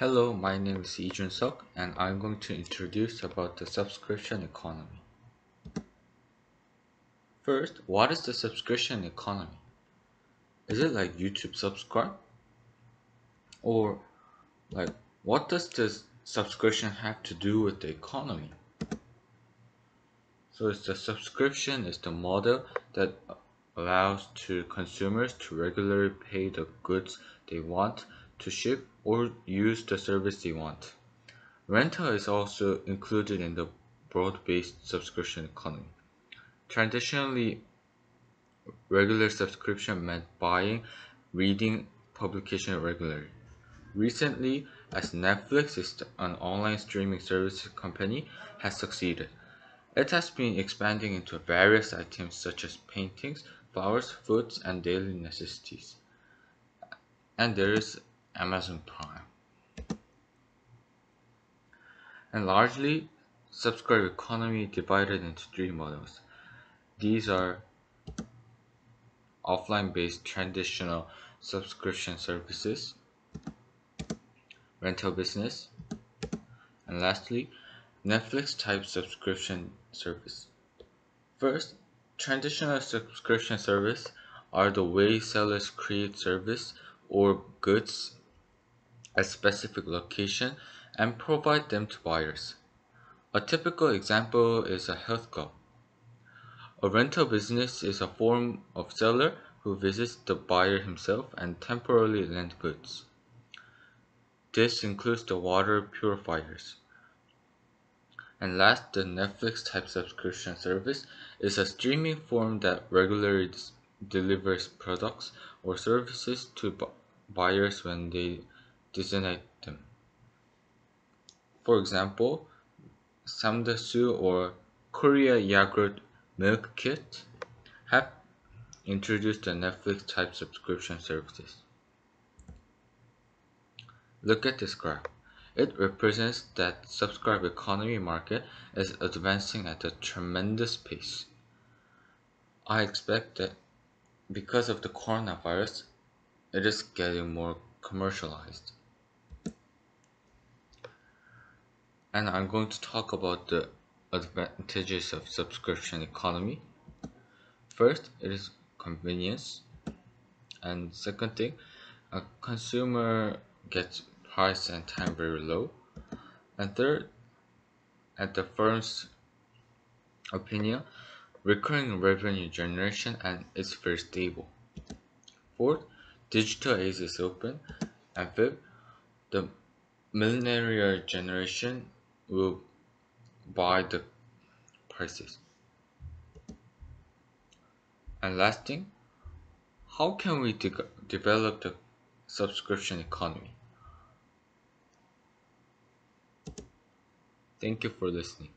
Hello, my name is Ijun Sok and I'm going to introduce about the subscription economy. First, what is the subscription economy? Is it like YouTube subscribe? Or like what does this subscription have to do with the economy? So it's the subscription is the model that allows to consumers to regularly pay the goods they want to ship or use the service they want. Rental is also included in the broad-based subscription economy. Traditionally, regular subscription meant buying, reading, publication regularly. Recently, as Netflix is an online streaming service company, has succeeded. It has been expanding into various items such as paintings, flowers, foods, and daily necessities. And there is Amazon Prime. And largely, subscribe economy divided into three models. These are offline based traditional subscription services, rental business, and lastly, Netflix type subscription service. First, traditional subscription service are the way sellers create service or goods a specific location and provide them to buyers. A typical example is a health club. A rental business is a form of seller who visits the buyer himself and temporarily lend goods. This includes the water purifiers. And last, the Netflix type subscription service is a streaming form that regularly delivers products or services to buyers when they designate them. For example, Samdasu or Korea Yogurt Milk Kit have introduced the Netflix type subscription services. Look at this graph. It represents that subscribe economy market is advancing at a tremendous pace. I expect that because of the coronavirus, it is getting more commercialized. And I'm going to talk about the advantages of subscription economy. First, it is convenience, and second thing, a consumer gets price and time very low, and third, at the firm's opinion, recurring revenue generation and it's very stable. Fourth, digital age is open, and fifth, the millennial generation will buy the prices. And last thing, how can we de develop the subscription economy? Thank you for listening.